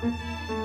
Música